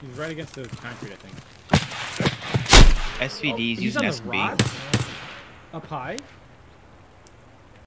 He's right against the concrete, I think. SVD's oh, using SB. rods? Up high?